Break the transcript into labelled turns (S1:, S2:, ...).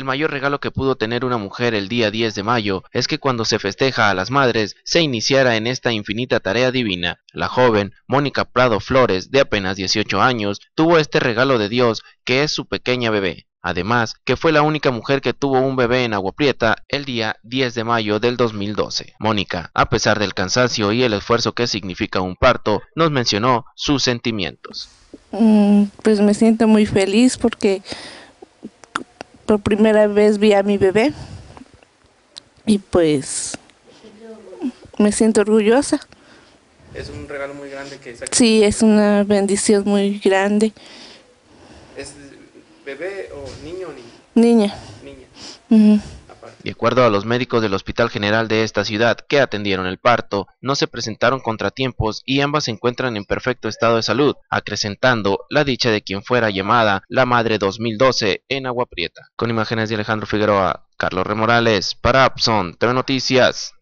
S1: el mayor regalo que pudo tener una mujer el día 10 de mayo es que cuando se festeja a las madres se iniciara en esta infinita tarea divina. La joven, Mónica Prado Flores, de apenas 18 años, tuvo este regalo de Dios que es su pequeña bebé. Además, que fue la única mujer que tuvo un bebé en Agua Prieta el día 10 de mayo del 2012. Mónica, a pesar del cansancio y el esfuerzo que significa un parto, nos mencionó sus sentimientos.
S2: Mm, pues me siento muy feliz porque por primera vez vi a mi bebé y pues me siento orgullosa.
S1: Es un regalo muy grande que
S2: Sí, es una bendición muy grande.
S1: ¿Es bebé o niño o niña?
S2: Niña.
S1: Niña. De acuerdo a los médicos del Hospital General de esta ciudad que atendieron el parto, no se presentaron contratiempos y ambas se encuentran en perfecto estado de salud, acrecentando la dicha de quien fuera llamada la Madre 2012 en Agua Prieta. Con imágenes de Alejandro Figueroa, Carlos Remorales, para Abson TV Noticias.